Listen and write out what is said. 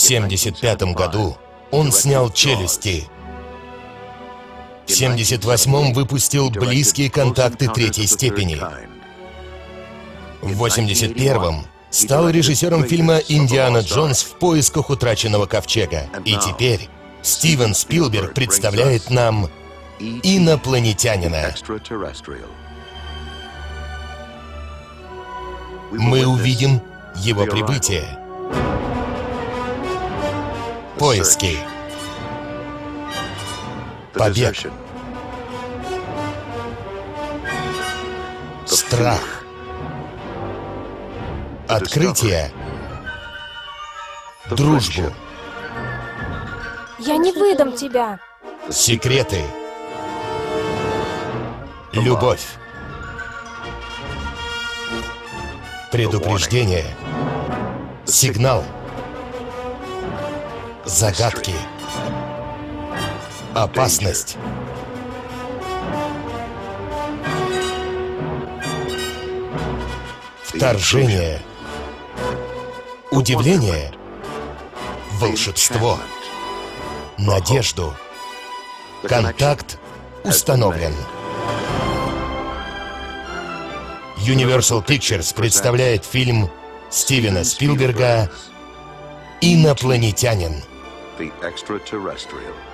В 1975 году он снял «Челюсти». В 1978 выпустил «Близкие контакты третьей степени». В 1981 стал режиссером фильма «Индиана Джонс в поисках утраченного ковчега». И теперь Стивен Спилберг представляет нам инопланетянина. Мы увидим его прибытие. Поиски. Побег. Страх. Открытие. Дружбу. Я не выдам тебя. Секреты. Любовь. Предупреждение. Сигнал. Загадки. Опасность. Вторжение. Удивление. Волшебство. Надежду. Контакт установлен. Universal Pictures представляет фильм Стивена Спилберга «Инопланетянин». The extraterrestrial.